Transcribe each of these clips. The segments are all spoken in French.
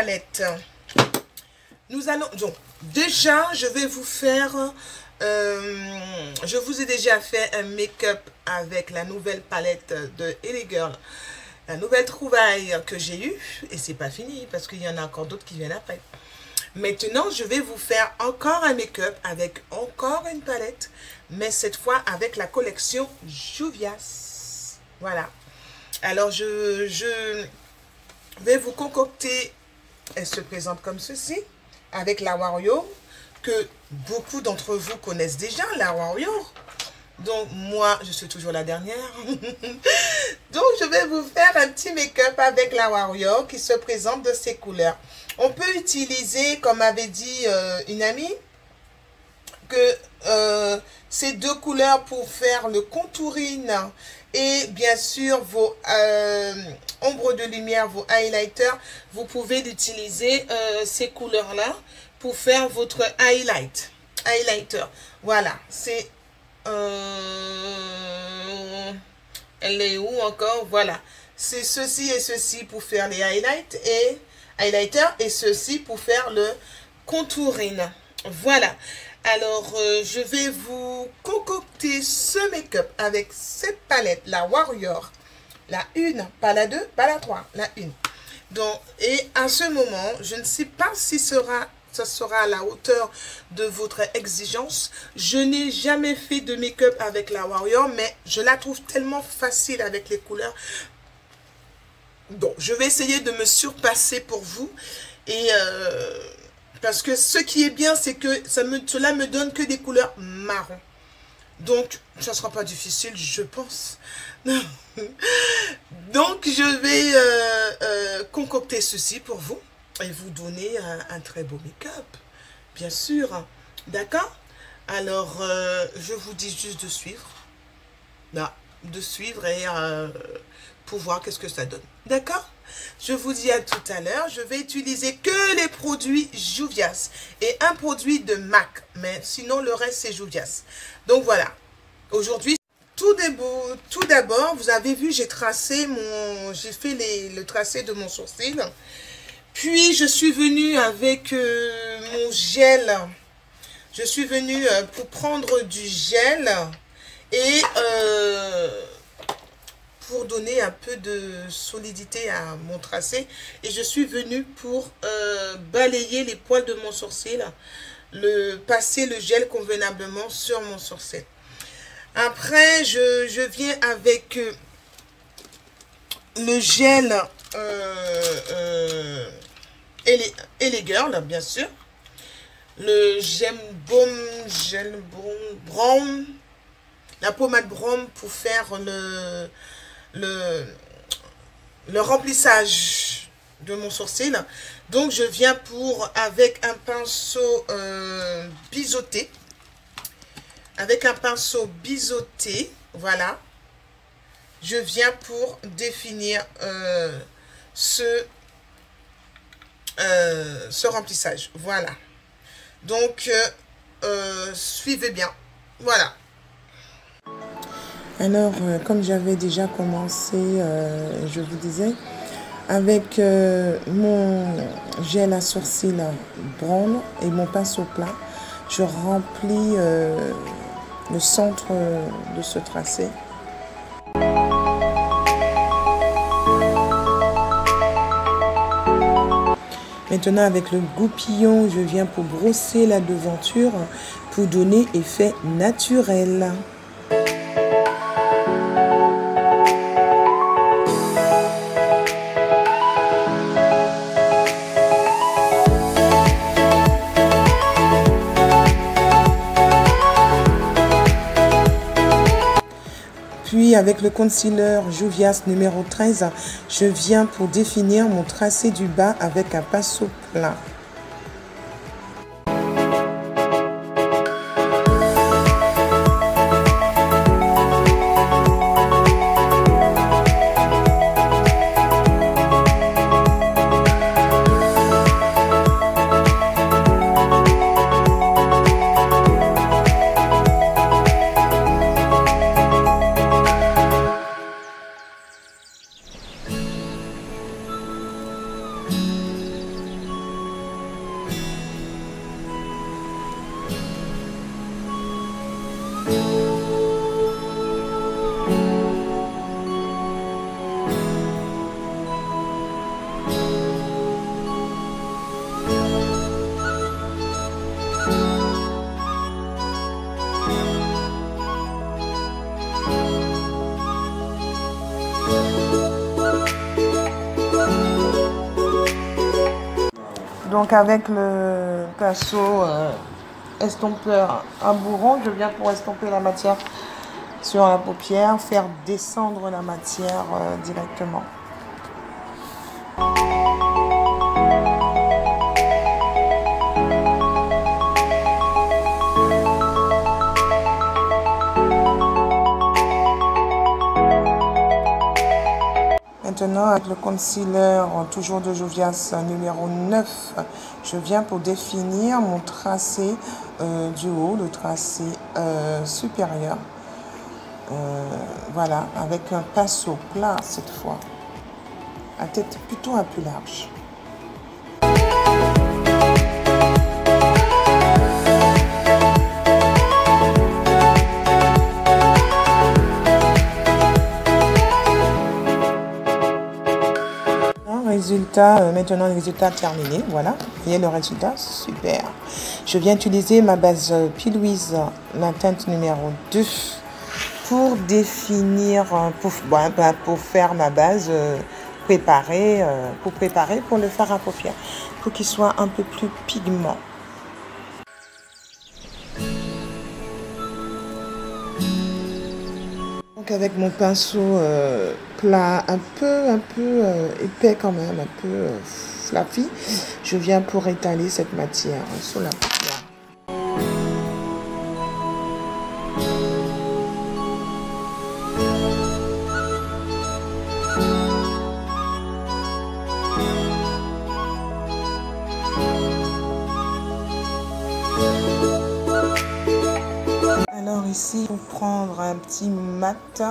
palette. Nous allons donc déjà je vais vous faire euh, je vous ai déjà fait un make-up avec la nouvelle palette de Ellie Girl. La nouvelle trouvaille que j'ai eue et c'est pas fini parce qu'il y en a encore d'autres qui viennent après. Maintenant je vais vous faire encore un make-up avec encore une palette mais cette fois avec la collection Juvias. Voilà. Alors je, je vais vous concocter elle se présente comme ceci avec la Wario, que beaucoup d'entre vous connaissent déjà, la Wario. Donc, moi, je suis toujours la dernière. Donc, je vais vous faire un petit make-up avec la Wario qui se présente de ces couleurs. On peut utiliser, comme avait dit euh, une amie, que euh, ces deux couleurs pour faire le contouring et bien sûr vos euh, ombres de lumière, vos highlighters, vous pouvez utiliser euh, ces couleurs-là pour faire votre highlight, highlighter. Voilà, c'est... Euh, elle est où encore? Voilà, c'est ceci et ceci pour faire les highlights et highlighters et ceci pour faire le contouring. Voilà. Alors, euh, je vais vous concocter ce make-up avec cette palette, la Warrior. La 1, pas la 2, pas la 3, la 1. Donc, et à ce moment, je ne sais pas si sera, ça sera à la hauteur de votre exigence. Je n'ai jamais fait de make-up avec la Warrior, mais je la trouve tellement facile avec les couleurs. Donc, je vais essayer de me surpasser pour vous. Et... Euh, parce que ce qui est bien, c'est que ça me, cela me donne que des couleurs marron. Donc, ça ne sera pas difficile, je pense. Donc, je vais euh, euh, concocter ceci pour vous et vous donner un, très beau make-up. Bien sûr. D'accord? Alors, euh, je vous dis juste de suivre. Là, de suivre et pour voir qu'est-ce que ça donne. D'accord? Je vous dis à tout à l'heure. Je vais utiliser que les produits Juvias et un produit de MAC. Mais sinon, le reste, c'est Juvias. Donc, voilà. Aujourd'hui, tout d'abord, vous avez vu, j'ai tracé mon... J'ai fait le tracé de mon sourcil. Puis, je suis venue avec euh, mon gel. Je suis venue euh, pour prendre du gel et... Euh, pour donner un peu de solidité à mon tracé. Et je suis venue pour euh, balayer les poils de mon sourcil, le, passer le gel convenablement sur mon sourcil. Après, je, viens avec euh, le gel euh, euh, et, Girls, bien sûr. Le gel baume, gel brown, la pommade brown pour faire le, le, le remplissage de mon sourcil. Donc, je viens pour, avec un pinceau euh, biseauté, avec un pinceau biseauté, voilà, je viens pour définir euh, ce, euh, ce remplissage. Voilà. Donc, suivez bien. Voilà. Alors, euh, comme j'avais déjà commencé, euh, je vous disais, avec euh, mon gel à sourcils brun et mon pinceau plat, je remplis le centre de ce tracé. Maintenant, avec le goupillon, je viens pour brosser la devanture pour donner effet naturel. Avec le concealer Juvias numéro 13, je viens pour définir mon tracé du bas avec un pinceau plat. Donc avec le pinceau euh, estompeur à bourron, je viens pour estomper la matière sur la paupière, faire descendre la matière euh, directement. Maintenant, avec le concealer, toujours de Jovias numéro 9, je viens pour définir mon tracé euh, du haut, le tracé euh, supérieur. Euh, voilà, avec un pinceau plat cette fois, à tête plutôt un peu large. Résultat, euh, maintenant le résultat terminé, voilà, voyez le résultat, super. Je viens utiliser ma base euh, Pilouise, la teinte numéro 2, pour définir, euh, pour, bah, pour faire ma base préparée, pour préparer pour le faire à paupières, pour qu'il soit un peu plus pigment. Avec mon pinceau euh, plat, un peu, un peu euh, épais quand même, un peu euh, fluffy, je viens pour étaler cette matière sur la paupière. Un petit mat,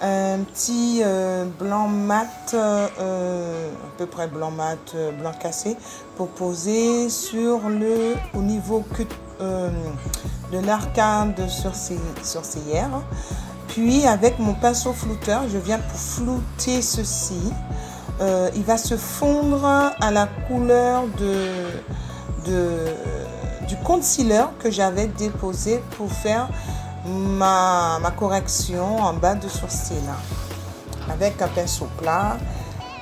un petit euh, blanc mat, euh, à peu près blanc mat, euh, blanc cassé, pour poser sur le, au niveau de l'arcade sourcilière. Puis avec mon pinceau flouteur, je viens pour flouter ceci. il va se fondre à la couleur de, de du concealer que j'avais déposé pour faire ma, correction en bas de sourcil avec un pinceau plat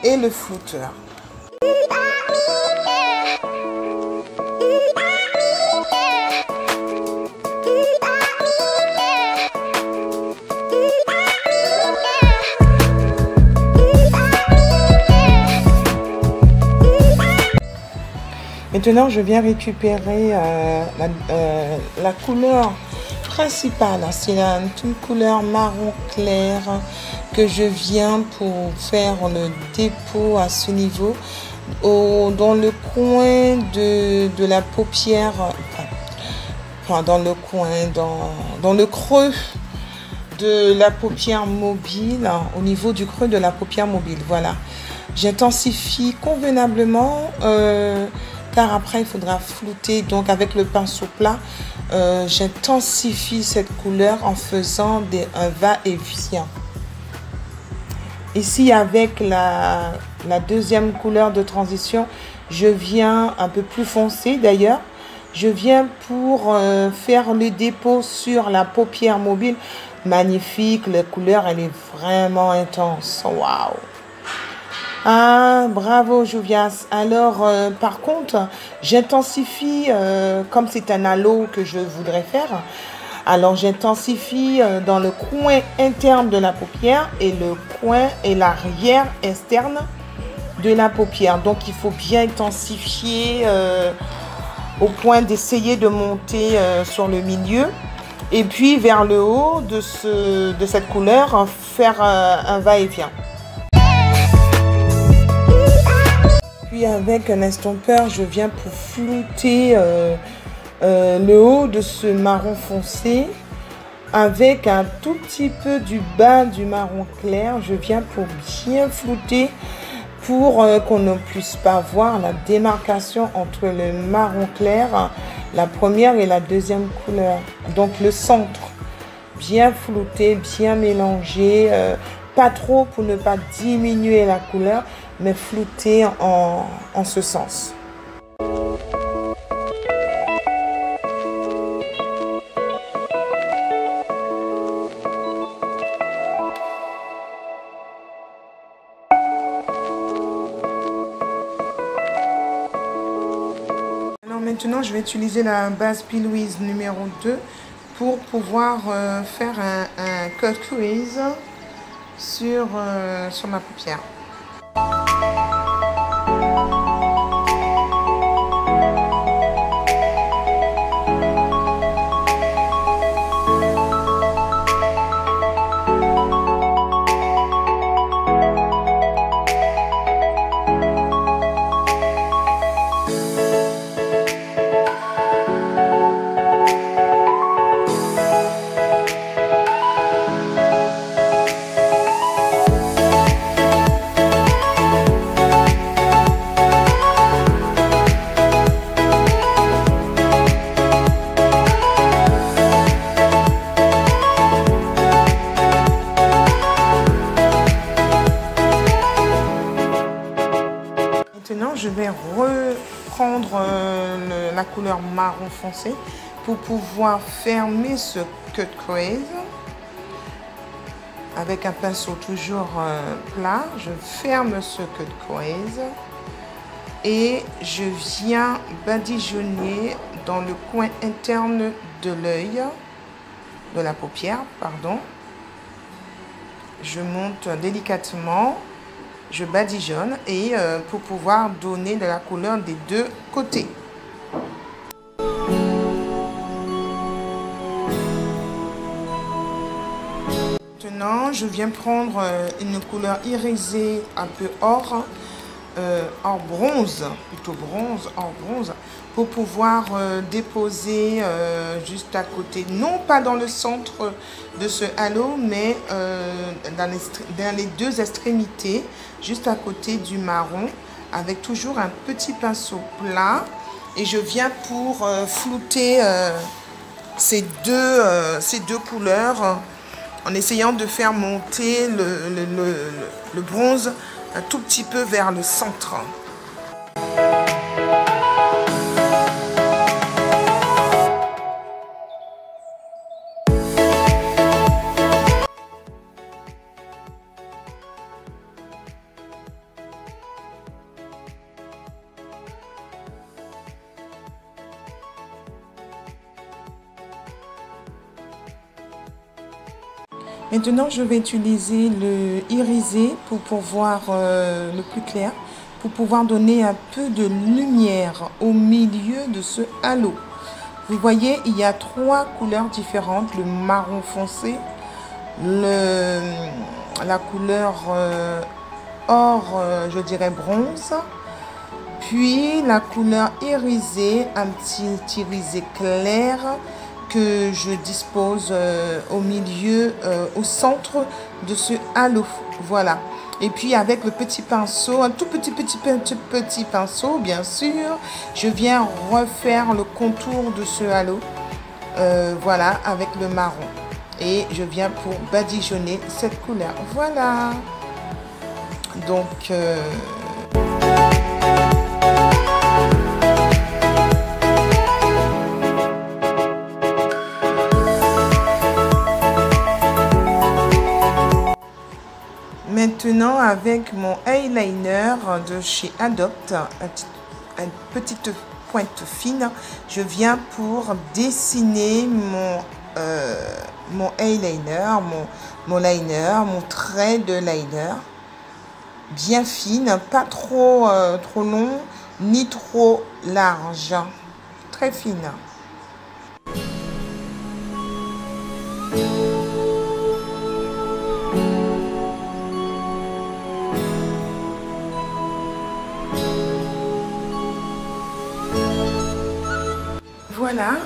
et le flouteur. Maintenant, je viens récupérer euh, euh, la, couleur principale. C'est une couleur marron clair que je viens pour faire le dépôt à ce niveau. dans le coin de, la paupière, enfin, dans le coin, dans, le creux de la paupière mobile, au niveau du creux de la paupière mobile. Voilà. J'intensifie convenablement. Euh, car après il faudra flouter. Donc avec le pinceau plat, euh, j'intensifie cette couleur en faisant des, un va-et-vient. Ici avec la, deuxième couleur de transition, je viens un peu plus foncé d'ailleurs. Je viens pour euh, faire le dépôt sur la paupière mobile. Magnifique, la couleur elle est vraiment intense. Waouh ah, bravo Jouvias. Alors, euh, par contre, j'intensifie, euh, comme c'est un halo que je voudrais faire, alors j'intensifie euh, dans le coin interne de la paupière et le coin et l'arrière externe de la paupière. Donc, il faut bien intensifier au point d'essayer de monter sur le milieu. Et puis, vers le haut de, ce, de cette couleur, faire un va-et-vient. Puis avec un estompeur, je viens pour flouter euh, euh, le haut de ce marron foncé avec un tout petit peu du bas du marron clair. Je viens pour bien flouter pour euh, qu'on ne puisse pas voir la démarcation entre le marron clair, la première et la deuxième couleur. Donc le centre, bien flouté, bien mélangé, pas trop pour ne pas diminuer la couleur, mais flouter en, en ce sens. Maintenant, je vais utiliser la base P. Louise numéro 2 pour pouvoir euh, faire un, un cut crease sur, euh, sur ma paupière. Pour pouvoir fermer ce cut crease avec un pinceau toujours euh, plat. Je ferme ce cut crease et je viens badigeonner dans le coin interne de l'œil, de la paupière, pardon. Je monte délicatement je badigeonne et euh, pour pouvoir donner de la couleur des deux côtés. Je viens prendre euh, une couleur irisée un peu or, euh, or bronze, plutôt bronze, or bronze, pour pouvoir euh, déposer euh, juste à côté, non pas dans le centre de ce halo, mais dans, les, dans les deux extrémités, juste à côté du marron, avec toujours un petit pinceau plat. Et je viens pour flouter ces, deux, ces deux couleurs en essayant de faire monter le, bronze un tout petit peu vers le centre. Maintenant, je vais utiliser le irisé pour pouvoir euh, le plus clair, pour pouvoir donner un peu de lumière au milieu de ce halo. Vous voyez, il y a trois couleurs différentes le marron foncé, le, la couleur euh, or, euh, je dirais bronze, puis la couleur irisée, un petit irisé clair que je dispose euh, au milieu, euh, au centre de ce halo. Voilà. Et puis avec le petit pinceau, un tout petit, petit, petit, petit pinceau, bien sûr, je viens refaire le contour de ce halo. Euh, voilà, avec le marron. Et je viens pour badigeonner cette couleur. Voilà. Donc, Maintenant, avec mon eyeliner de chez Adopt, une petite pointe fine, je viens pour dessiner mon, euh, mon eyeliner, mon, mon liner, mon trait de liner. Bien fine, pas trop, euh, trop long, ni trop large. Très fine.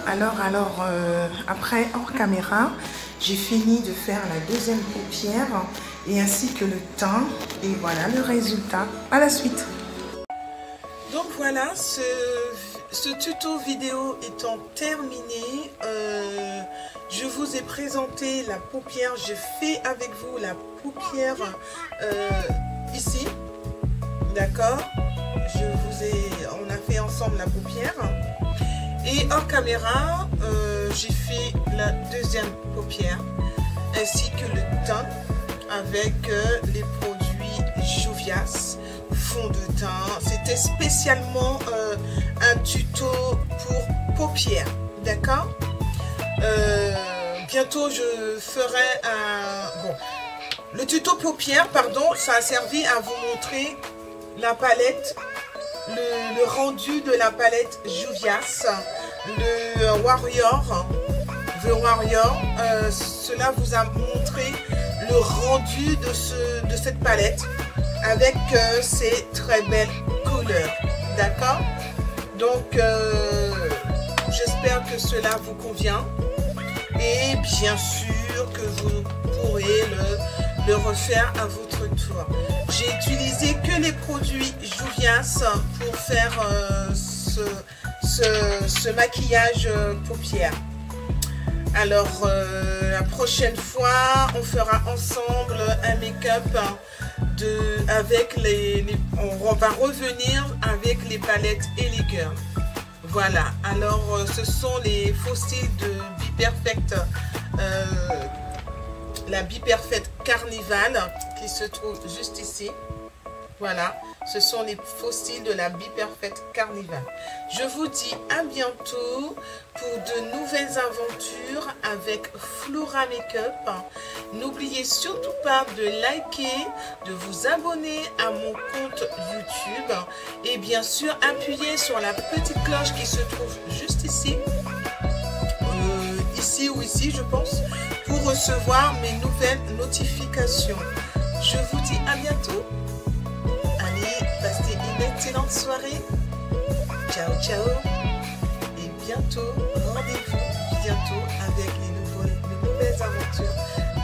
Alors, alors euh, après hors caméra, j'ai fini de faire la deuxième paupière et ainsi que le teint. Et voilà le résultat. À la suite. Donc voilà, ce, ce tuto vidéo étant terminé, euh, je vous ai présenté la paupière. Je fais avec vous la paupière euh, ici. D'accord? Je vous ai, on a fait ensemble la paupière. Et hors caméra, euh, j'ai fait la deuxième paupière ainsi que le teint avec euh, les produits Jovias fond de teint. C'était spécialement euh, un tuto pour paupières. D'accord? Bientôt, je ferai un... Bon, le tuto paupières, pardon, ça a servi à vous montrer la palette, le, rendu de la palette Juvias, le Warrior, The Warrior. Euh, cela vous a montré le rendu de, ce, de cette palette avec euh, ces très belles couleurs. D'accord? Donc, euh, j'espère que cela vous convient. Et bien sûr que vous pourrez le, le refaire à votre tour. J'ai utilisé que les produits Juvias pour faire euh, ce, ce, maquillage paupières. Alors, la prochaine fois, on fera ensemble un make-up avec les, on va revenir avec les palettes Elegant. Voilà, alors euh, ce sont les fossiles de Biperfect, euh, la Biperfect Carnival qui se trouve juste ici. Voilà, ce sont les fossiles de la Biperfect Carnival. Je vous dis à bientôt pour de nouvelles aventures avec Flora Makeup. N'oubliez surtout pas de liker, de vous abonner à mon compte YouTube et bien sûr appuyez sur la petite cloche qui se trouve juste ici, ici ou ici, je pense, pour recevoir mes nouvelles notifications. Je vous dis à bientôt. Allez, passez une excellente soirée. Ciao, ciao. Et bientôt, rendez-vous bientôt avec les, les nouvelles aventures